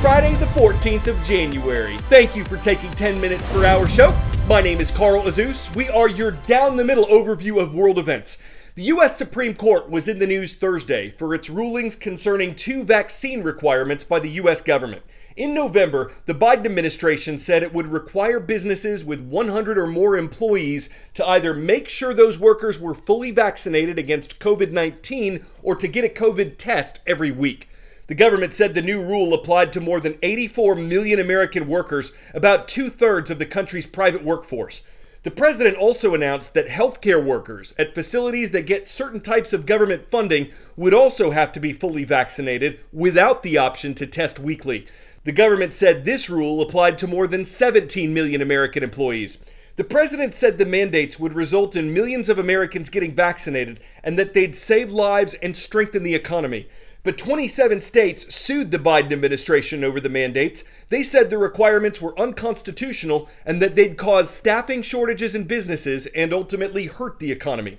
Friday, the 14th of January. Thank you for taking 10 minutes for our show. My name is Carl Azuz. We are your down the middle overview of world events. The U.S. Supreme Court was in the news Thursday for its rulings concerning two vaccine requirements by the U.S. government. In November, the Biden administration said it would require businesses with 100 or more employees to either make sure those workers were fully vaccinated against COVID 19 or to get a COVID test every week. The government said the new rule applied to more than 84 million American workers, about two thirds of the country's private workforce. The president also announced that healthcare workers at facilities that get certain types of government funding would also have to be fully vaccinated without the option to test weekly. The government said this rule applied to more than 17 million American employees. The president said the mandates would result in millions of Americans getting vaccinated and that they'd save lives and strengthen the economy. But 27 states sued the Biden administration over the mandates. They said the requirements were unconstitutional and that they'd cause staffing shortages in businesses and ultimately hurt the economy.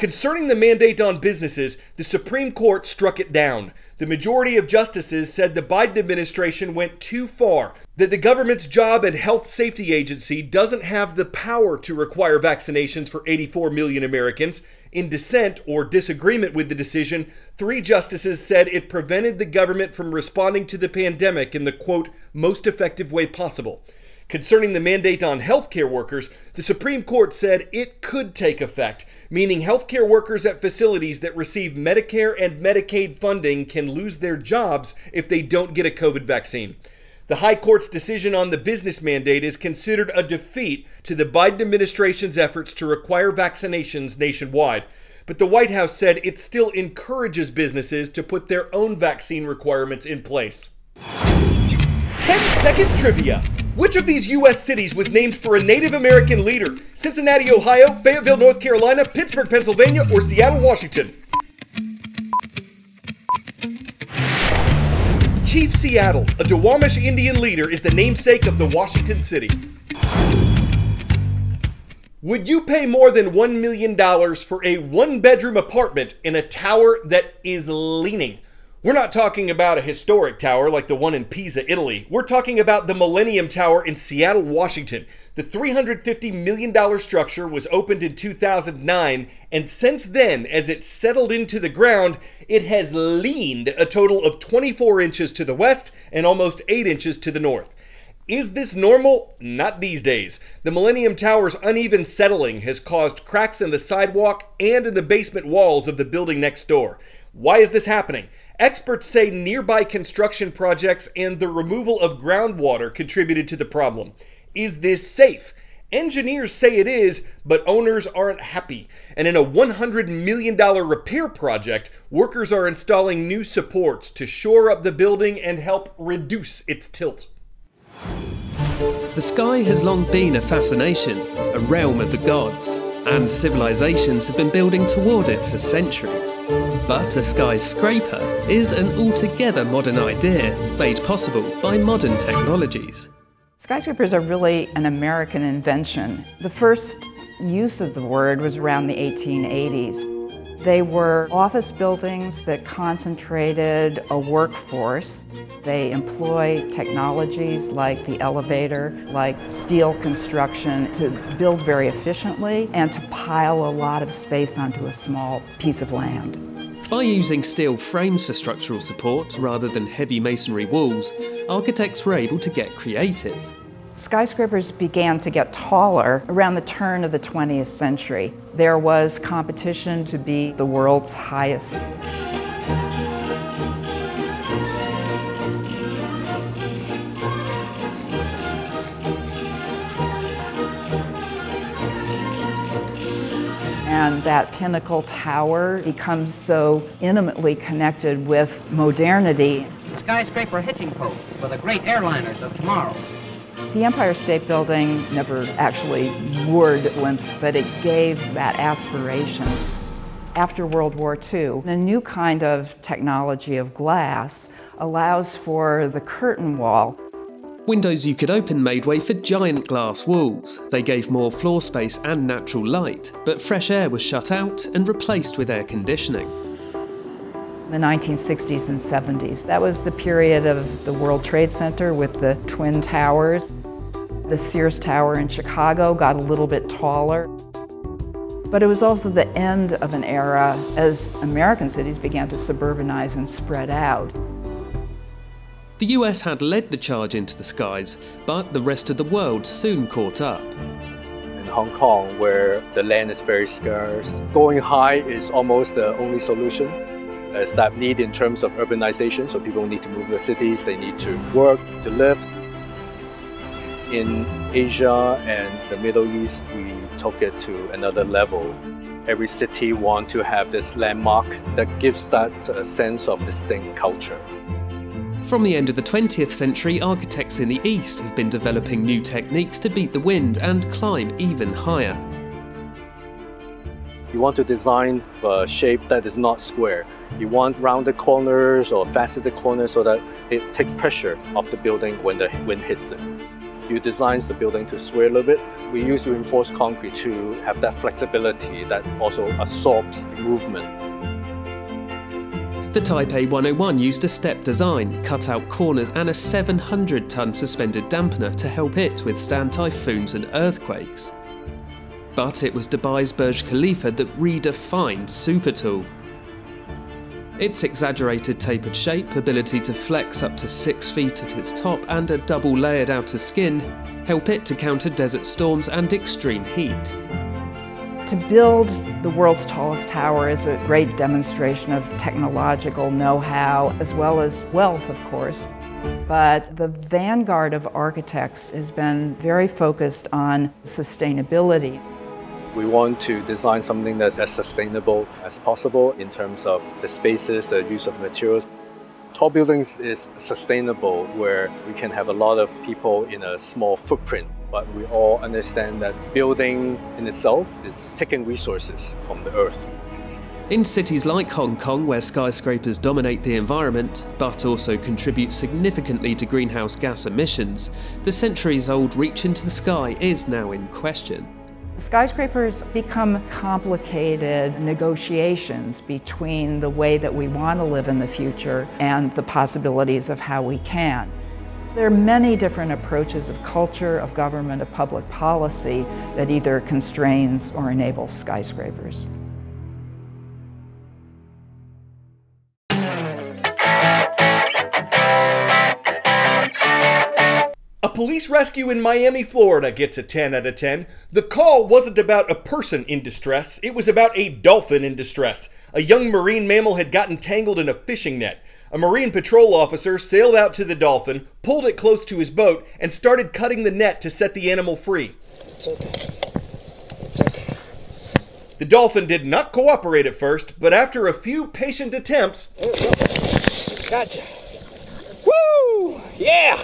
Concerning the mandate on businesses, the Supreme Court struck it down. The majority of justices said the Biden administration went too far, that the government's job and health safety agency doesn't have the power to require vaccinations for 84 million Americans. In dissent or disagreement with the decision, three justices said it prevented the government from responding to the pandemic in the quote, most effective way possible. Concerning the mandate on healthcare workers, the Supreme Court said it could take effect, meaning healthcare workers at facilities that receive Medicare and Medicaid funding can lose their jobs if they don't get a COVID vaccine. The High Court's decision on the business mandate is considered a defeat to the Biden administration's efforts to require vaccinations nationwide. But the White House said it still encourages businesses to put their own vaccine requirements in place. 10 second trivia. Which of these U.S. cities was named for a Native American leader? Cincinnati, Ohio, Fayetteville, North Carolina, Pittsburgh, Pennsylvania, or Seattle, Washington? Chief Seattle, a Duwamish Indian leader, is the namesake of the Washington city. Would you pay more than $1 million for a one bedroom apartment in a tower that is leaning? We're not talking about a historic tower like the one in Pisa, Italy. We're talking about the Millennium Tower in Seattle, Washington. The $350 million structure was opened in 2009, and since then, as it settled into the ground, it has leaned a total of 24 inches to the west and almost 8 inches to the north. Is this normal? Not these days. The Millennium Tower's uneven settling has caused cracks in the sidewalk and in the basement walls of the building next door. Why is this happening? Experts say nearby construction projects and the removal of groundwater contributed to the problem. Is this safe? Engineers say it is, but owners aren't happy. And in a $100 million repair project, workers are installing new supports to shore up the building and help reduce its tilt. The sky has long been a fascination, a realm of the gods and civilizations have been building toward it for centuries. But a skyscraper is an altogether modern idea, made possible by modern technologies. Skyscrapers are really an American invention. The first use of the word was around the 1880s. They were office buildings that concentrated a workforce. They employ technologies like the elevator, like steel construction to build very efficiently and to pile a lot of space onto a small piece of land. By using steel frames for structural support rather than heavy masonry walls, architects were able to get creative. Skyscrapers began to get taller around the turn of the 20th century. There was competition to be the world's highest. and that pinnacle tower becomes so intimately connected with modernity. Skyscraper hitching post for the great airliners of tomorrow. The Empire State Building never actually moored blimps, but it gave that aspiration. After World War II, a new kind of technology of glass allows for the curtain wall. Windows you could open made way for giant glass walls. They gave more floor space and natural light, but fresh air was shut out and replaced with air conditioning. The 1960s and 70s. That was the period of the World Trade Center with the Twin Towers. The Sears Tower in Chicago got a little bit taller. But it was also the end of an era as American cities began to suburbanize and spread out. The US had led the charge into the skies, but the rest of the world soon caught up. In Hong Kong, where the land is very scarce, going high is almost the only solution. There's that need in terms of urbanization, so people need to move to cities, they need to work, to live. In Asia and the Middle East, we took it to another level. Every city wants to have this landmark that gives that uh, sense of distinct culture. From the end of the 20th century, architects in the East have been developing new techniques to beat the wind and climb even higher. You want to design a shape that is not square. You want rounded corners or faceted corners so that it takes pressure off the building when the wind hits it. You design the building to sway a little bit. We use reinforced concrete to have that flexibility that also absorbs movement. The Taipei 101 used a step design, cut out corners, and a 700 ton suspended dampener to help it withstand typhoons and earthquakes. But it was Dubai's Burj Khalifa that redefined supertall. Its exaggerated tapered shape, ability to flex up to 6 feet at its top, and a double layered outer skin help it to counter desert storms and extreme heat. To build the world's tallest tower is a great demonstration of technological know-how as well as wealth, of course. But the vanguard of architects has been very focused on sustainability. We want to design something that's as sustainable as possible in terms of the spaces, the use of materials. Tall buildings is sustainable where we can have a lot of people in a small footprint but we all understand that building in itself is taking resources from the earth. In cities like Hong Kong, where skyscrapers dominate the environment, but also contribute significantly to greenhouse gas emissions, the centuries old reach into the sky is now in question. Skyscrapers become complicated negotiations between the way that we want to live in the future and the possibilities of how we can. There are many different approaches of culture, of government, of public policy that either constrains or enables skyscrapers. Police rescue in Miami, Florida gets a 10 out of 10. The call wasn't about a person in distress, it was about a dolphin in distress. A young marine mammal had gotten tangled in a fishing net. A Marine patrol officer sailed out to the dolphin, pulled it close to his boat, and started cutting the net to set the animal free. It's okay. It's okay. The dolphin did not cooperate at first, but after a few patient attempts. Gotcha. Woo! Yeah!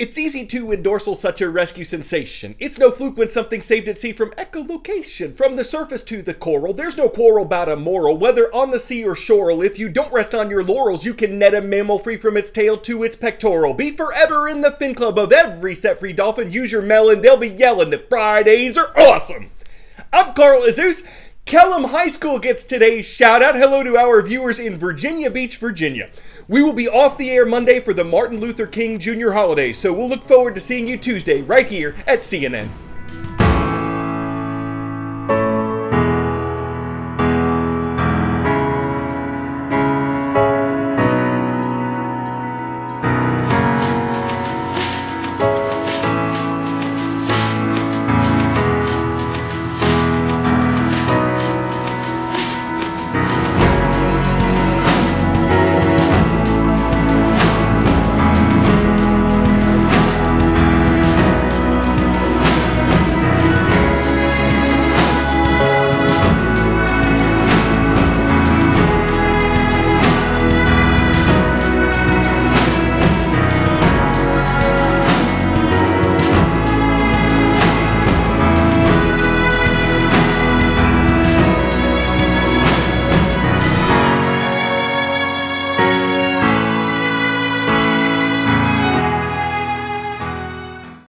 It's easy to endorsal such a rescue sensation. It's no fluke when something saved at sea from echolocation. From the surface to the coral, there's no quarrel about a moral, whether on the sea or shoral. If you don't rest on your laurels, you can net a mammal free from its tail to its pectoral. Be forever in the fin club of every set free dolphin. Use your melon, they'll be yelling that Fridays are awesome. I'm Carl Azuz. Kellam High School gets today's shout out. Hello to our viewers in Virginia Beach, Virginia. We will be off the air Monday for the Martin Luther King Jr. holiday, so we'll look forward to seeing you Tuesday right here at CNN.